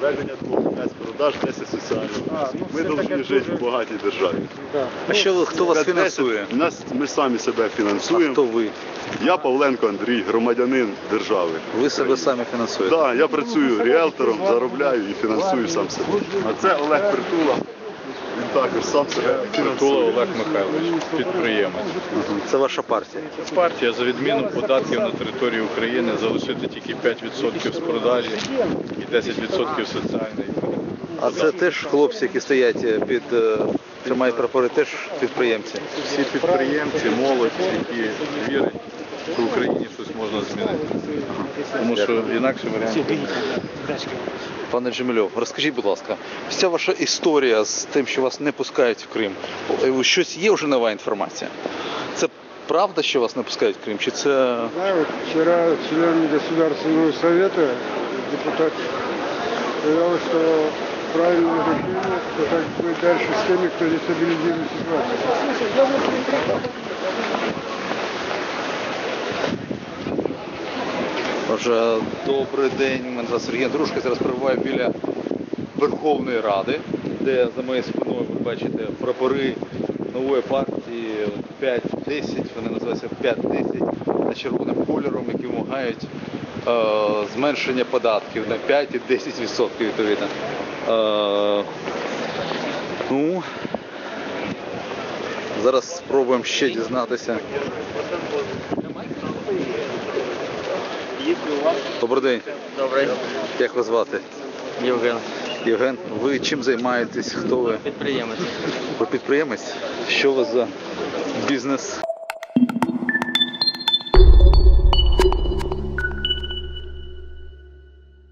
Введення двох без продаж, несе соціальну. Ми повинні жити в багатій державі. А що ви ну, хто вас фінансує? Нас ми самі себе фінансуємо. А Хто ви? Я Павленко Андрій, громадянин держави. Ви себе самі фінансуєте? Так, я працюю ріелтором, заробляю і фінансую сам себе. А це Олег Притула. Він також сам себе Притула. Олег Михайлович, підприємець. Це ваша партія. Партія за відміну податків на території України залишити тільки 5% з продажі і 10% соціальної. А це теж хлопці, які стоять під е, тримають прапори, теж підприємці. Всі підприємці, молодь, які вірять, що в Україні можна змінити. Тому що інакше варіантів немає. Пане Джемельов, розкажіть, будь ласка, вся ваша історія з тим, що вас не пускають в Крим, е, щось є вже нова інформація? Це правда, що вас не пускають в Крим? Чи це Да, вот вчера член Государственного совета, депутат, сказал, что правильное решение, что как быть дальше с теми, кто дестабилизирует ситуацию. Отже, добрий день, мене звати Сергій Андрушка. Зараз перебуваю біля Верховної Ради, де за моєю спиною ви бачите прапори нової партії 5-10, вони називаються 5-10 за червоним кольором, які вимагають е, зменшення податків на 5 і 10% відповідно. Е, ну, зараз спробуємо ще дізнатися. Добрий день. Добрий, Як вас звати? Євген, Євген, ви чим займаєтесь? Хто ви? підприємець. Ви підприємець? Що у вас за бізнес?